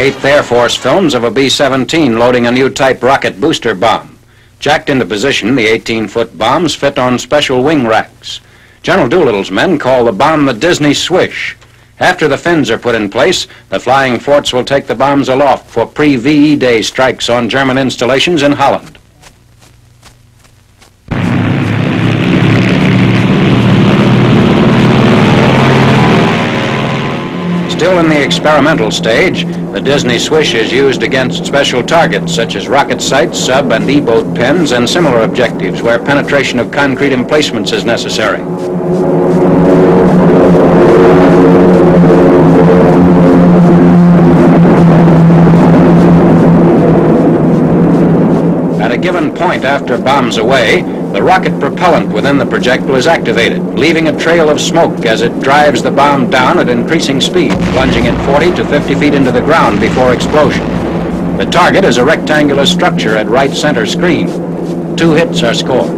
8th Air Force films of a B-17 loading a new type rocket booster bomb. Jacked into position, the 18-foot bombs fit on special wing racks. General Doolittle's men call the bomb the Disney Swish. After the fins are put in place, the flying forts will take the bombs aloft for pre-VE Day strikes on German installations in Holland. Still in the experimental stage, the Disney Swish is used against special targets such as rocket sites, sub and E-boat pens, and similar objectives where penetration of concrete emplacements is necessary. At a given point after bombs away, the rocket propellant within the projectile is activated, leaving a trail of smoke as it drives the bomb down at increasing speed, plunging it 40 to 50 feet into the ground before explosion. The target is a rectangular structure at right center screen. Two hits are scored.